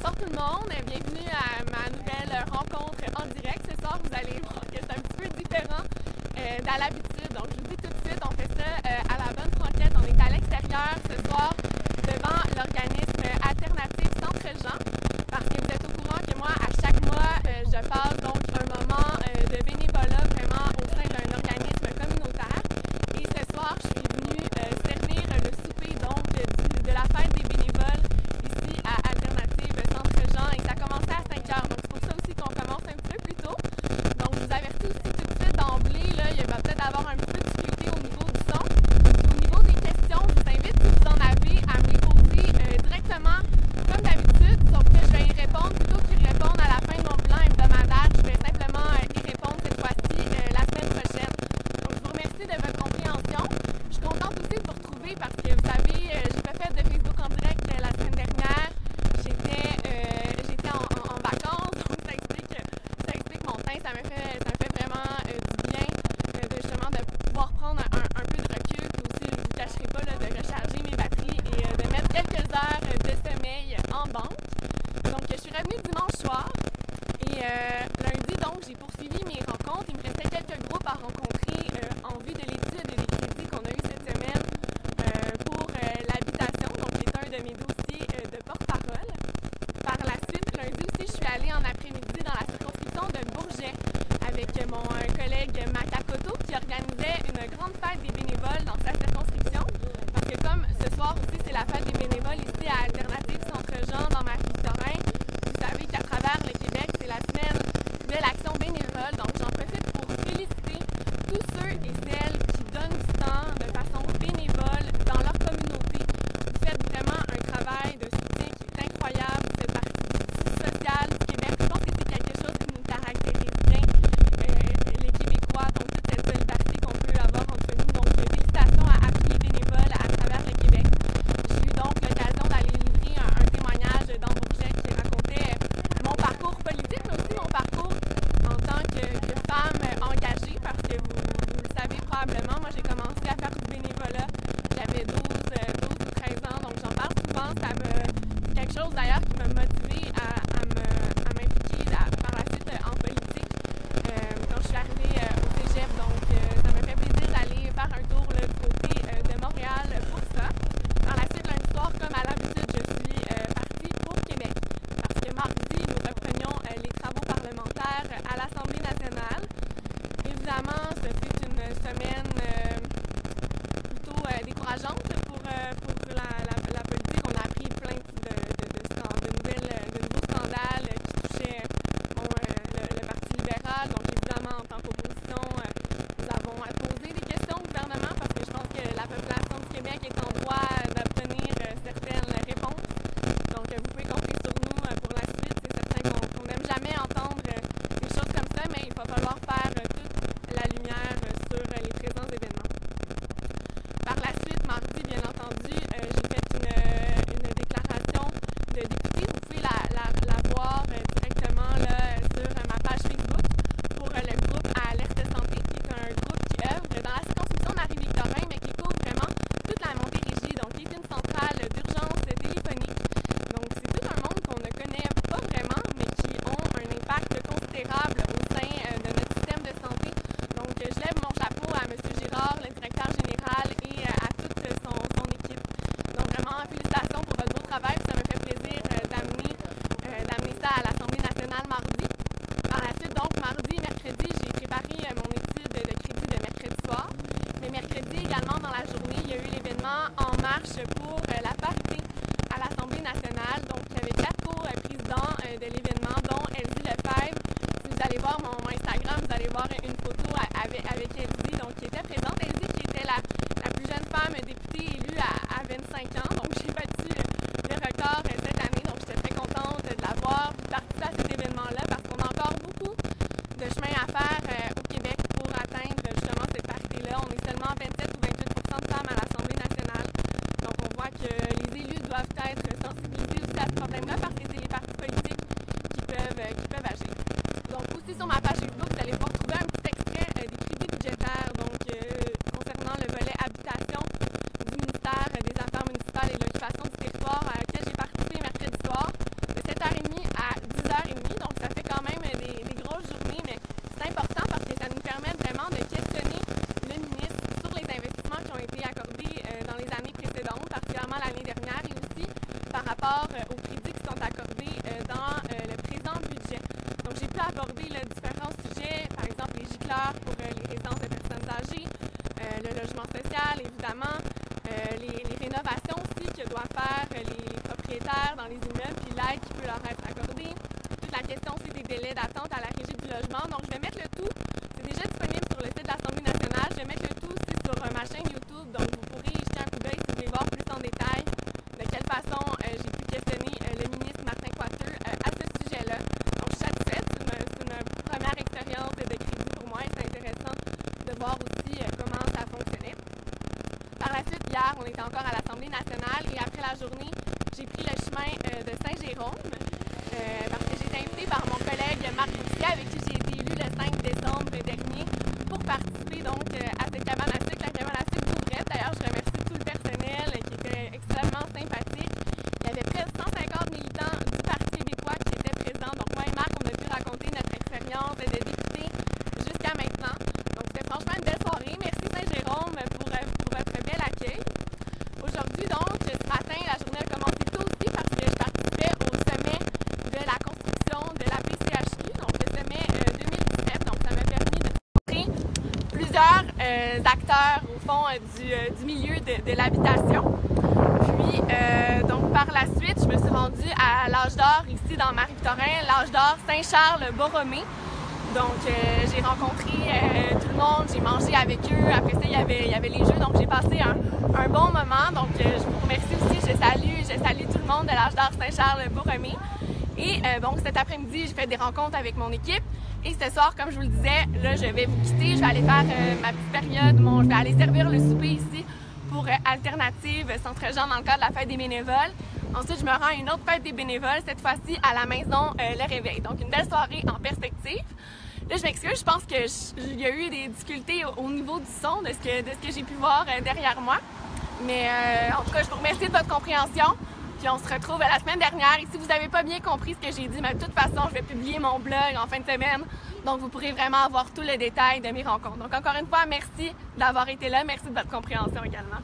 Bonsoir tout le monde, bienvenue à ma nouvelle rencontre en direct. Ce soir, vous allez voir que c'est un petit peu différent euh, d'à l'habitude. Donc, je vous dis tout de suite, on fait ça euh, à la bonne franquette. On est à l'extérieur ce soir. moi j'ai commencé avec, avec Elsie, donc qui était présente. Elsie qui était la, la plus jeune femme députée élue à, à 25 ans. Donc j'ai battu le record euh, cette année. Donc j'étais très contente de l'avoir, de participer à cet événement-là parce qu'on a encore beaucoup de chemin à faire euh, au Québec pour atteindre justement cette parité-là. On est seulement 27 ou 28 de femmes à l'Assemblée nationale. Donc on voit que les élus doivent être sensibilisés aussi à ce problème-là parce que c'est les partis politiques qui peuvent, euh, qui peuvent agir. Donc aussi sur ma page Aborder différents sujets, par exemple les gicleurs pour les résidences de personnes âgées, le logement social, évidemment, les, rénovations aussi que doivent faire les, propriétaires dans les immeubles, puis l'aide qui peut leur être accordée. Toute la question aussi des délais d'attente à la régie du logement. Donc, je vais mettre le tout. C'est déjà disponible sur le site de l'Assemblée nationale. Je vais mettre le tout aussi sur ma chaîne YouTube. Donc, vous pourrez y jeter un coup d'œil si vous voulez voir plus en détail de quelle façon j'ai pu questionner le ministre Martin Coiteux à ce sujet-là. Donc, je suis satisfaite. C'est une, une, première expérience de crédit pour moi et c'est intéressant de voir aussi comment ça fonctionnait. Par la suite, hier, on était encore à l'Assemblée nationale et après la journée, j'ai pris le chemin de Saint-Jérôme parce que j'ai été invitée par mon collègue Marc Bousquet avec qui j'ai été élue le 5 décembre dernier pour participer donc à cette cabane à sucre, la cabane à sucre d'Ouvrette. D'ailleurs, je remercie tout le personnel qui était extrêmement sympathique. Il y avait près de 150 militants du Parti québécois qui étaient présents. Donc, moi et Marc, on a pu raconter notre expérience de député jusqu'à maintenant. Donc, c'était franchement une belle soirée. Merci Saint-Jérôme pour, pour votre bel accueil. Aujourd'hui, donc, ce matin, la journée a commencé tôt aussi parce que je participais au sommet de la construction de la PCHQ, donc le sommet 2017. Donc, ça m'a permis de rencontrer plusieurs euh, au fond, euh, du, euh, du, milieu de, l'habitation. Puis, donc, par la suite, je me suis rendue à l'âge d'or ici dans Marie-Victorin, l'âge d'or Saint-Charles-Borromée. Donc, j'ai rencontré tout le monde, j'ai mangé avec eux. Après ça, il y avait, y avait les jeux. Donc, j'ai passé un, bon moment. Donc, je vous remercie aussi. Je salue, je salue tout le monde de l'âge d'or Saint-Charles-Borromée. Et euh, donc cet après-midi, j'ai fait des rencontres avec mon équipe. Et ce soir, comme je vous le disais, là, je vais vous quitter. Je vais aller faire euh, ma petite période. Je vais aller servir le souper ici pour euh, Alternative Centre-Jean dans le cadre de la fête des bénévoles. Ensuite, je me rends à une autre fête des bénévoles, cette fois-ci à la maison Le Réveil. Donc, une belle soirée en perspective. Là, je m'excuse, je pense qu'il y a eu des difficultés au, au, niveau du son, de ce que j'ai pu voir derrière moi. Mais en tout cas, je vous remercie de votre compréhension. Puis on se retrouve la semaine dernière. Et si vous n'avez pas bien compris ce que j'ai dit, mais de toute façon, je vais publier mon blog en fin de semaine. Donc, vous pourrez vraiment avoir tout le détail de mes rencontres. Donc, encore une fois, merci d'avoir été là. Merci de votre compréhension également.